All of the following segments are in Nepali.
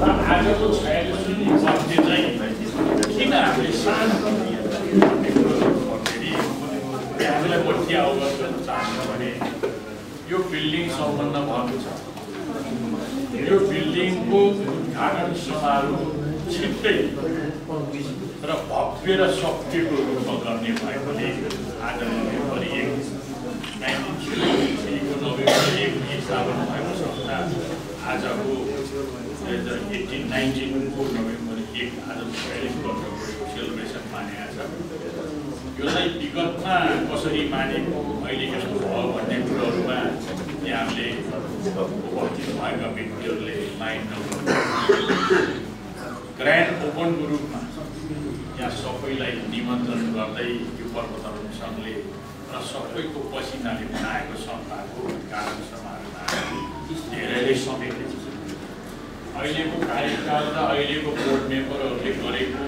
र आजको छयालिस जुन हिसाबले चाहिँ किन हामीले हामीलाई म के अवगत चाहन्छु भने यो बिल्डिङ सम्पन्न भएको छ यो बिल्डिङको उद्घाटन समारोह छिट्टै र भव्य र शक्तिको रूपमा गर्ने भएकोले आज एक आजको एटिन नाइन्टिनको नोभेम्बर एक आज बयालिस वर्षको सेलिब्रेसन मानेको छ यो चाहिँ विगतमा कसरी मानेको अहिले यस्तो भयो भन्ने कुरोहरूमा यहाँले उपस्थित भएका व्यक्तिहरूले माइन्ड ग्रान्ड ओपनको रूपमा यहाँ सबैलाई निमन्त्रण गर्दै यो पर्वतारोहण सङ्घले र सबैको पसिनाले बनाएको संस्थाको उद्घाटन समारोहमा धेरैले समेटे अहिलेको कार्यकाल र अहिलेको बोर्ड मेम्बरहरूले गरेको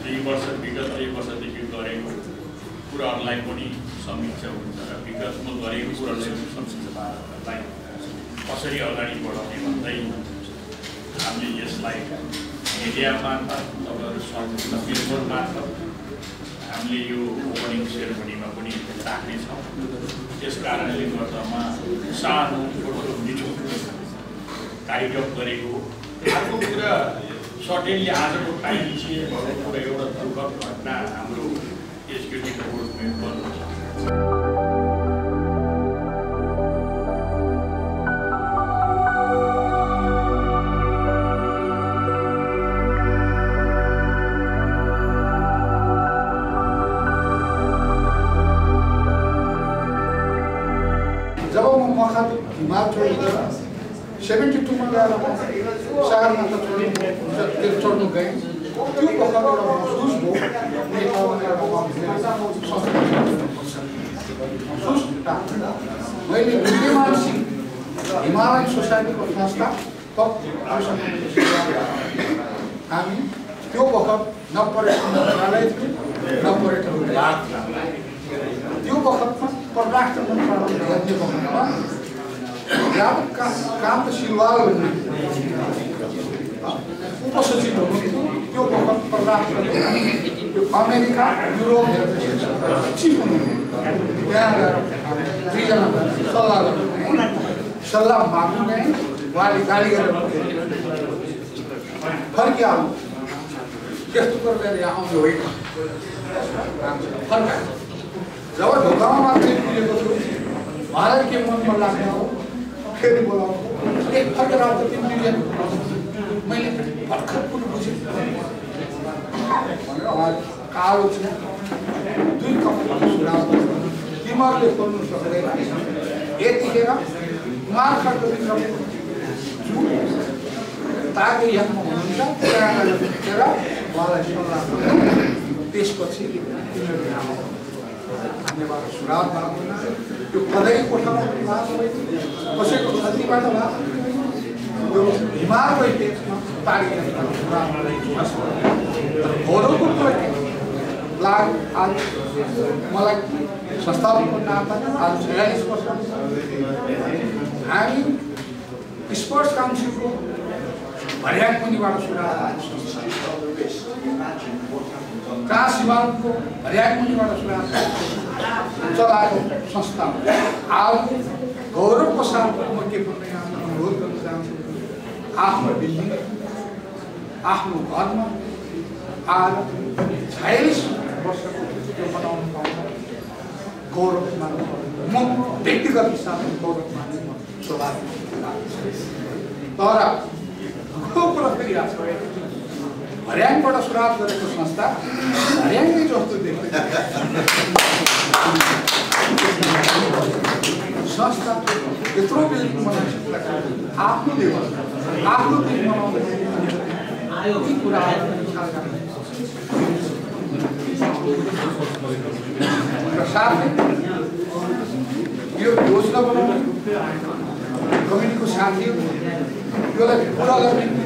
दुई वर्ष विगत दुई वर्षदेखि गरेको कुराहरूलाई पनि समीक्षा हुन्छ र विगतमा गरेको पनि समीक्षालाई कसरी अगाडि बढाउने भन्दै हामीले यसलाई मिडिया मार्फत तपाईँहरू सम्पूर्ण बिलबोर्ड मार्फत हामीले यो ओपनिङ सेरेमनीमा पनि राख्नेछौँ। त्यस कारणले गर्दामा सानो छोटो मिठो कार्यक्रम गरेको अर्को कुरा सर्टेनली आजको टाइम चाहिँ भएको कुरा एउटा दुःखद घटना हाम्रो एसक्युटिभ बोर्ड मेम्बर जब म मखा हिमाल छोडेर सेभेन्टी टूमा गएर सहरमा त चढ्नु गएँ त्यो बखत एउटा महसुस मैले हिमालयन सोसाइटीको संस्था हामी त्यो बखत न पर्यटन त्यो बखतमा परराष्ट्र ग्राम का काम त सिलवाल भन्ने उपसचिव हुनुहुन्थ्यो त्यो बखत परराष्ट्र त्यो अमेरिका युरोप हेर्ने चिफ हुनुहुन्थ्यो त्यहाँ गएर दुईजना सल्लाह गर्नु सल्लाह माग्नु गएँ उहाँले गाली गरेर फर्किहाल्नु त्यस्तो गरेर यहाँ आउनु होइन फर्कायो जब ढोकामा मात्रै पुगेको छु उहाँलाई के मनमा लाग्ने हो फेरि बोलाउनु एक फर्केर आउँछ तिन मिलियन मैले भर्खर बुझेँ। कालो छ दुई तिमीहरूले सक्दैन यतिखेर मार्फतको हुनुहुन्छ त्यसपछि तिमीहरू भएको त्यो कतै कोठामा कसैको क्षतिबाट भएको यो तारिक गौरवको कुरा लाग आज मलाई संस्थापनको नाममा आज छयालिस वर्ष हामी स्पोर्ट्स काउन्सिलको भर्याङ मुनिबाट सुराग कहाँ सिवानको हरियाणा मुनिबाट सुनाएको चलाएको संस्था आज गौरवको साथ म के भन्ने अनुरोध गर्न चाहन्छु आफ्नो आफ्नो घरमा आज छयालिस वर्षको त्यो बनाउनु गौरव म व्यक्तिगत हिसाबले तर हरियाणबाट सुरुवात गरेको संस्था हरियाणकै जस्तो संस्था यत्रो आफ्नो लेभल आफ्नो र साथै यो योजना बनाउने कमिटीको साथीहरू पुरा गर्ने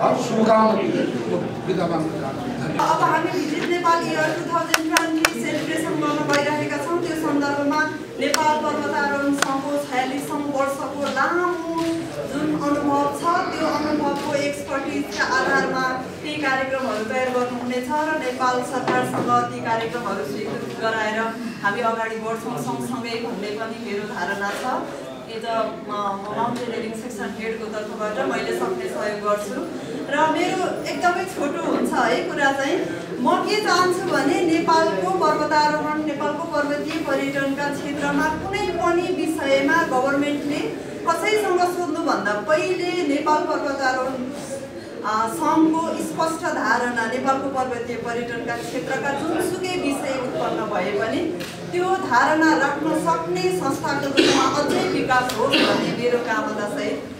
हर शुभकामना धन्यवाद अब हामी visit Nepal year two thousand twenty celebration गर्न गइरहेका छौँ। त्यो सन्दर्भमा नेपाल पर्वतारोहण छयालिसौँ वर्षको लामो जुन अनुभव छ त्यो अनुभवको एक्सपर्टिजका आधारमा ती कार्यक्रमहरू तयार गर्नुहुनेछ र नेपाल सरकारसँग ती कार्यक्रमहरू स्वीकृत गराएर हामी अगाडि बढ्छौँ। सँगसँगै भन्ने पनि मेरो धारणा छ। एज अ माउन्टेनियरिङ सेक्सन हेडको तर्फबाट मैले सक्ने सहयोग गर्छु। र मेरो एकदमै छोटो हुन्छ है कुरा चाहिँ म के चाहन्छु भने नेपालको पर्वतारोहण नेपालको पर्वतीय पर्यटनका क्षेत्रमा कुनै पनि विषयमा गभर्मेन्टले कसैसँग सोध्नुभन्दा पहिले नेपाल पर्वतारोहण सङ्घको स्पष्ट धारणा नेपालको पर्वतीय पर्यटनका क्षेत्रका जुनसुकै विषय उत्पन्न भए पनि त्यो धारणा राख्न सक्ने संस्थाको रूपमा अझै विकास होस् भन्ने मेरो कामना सहित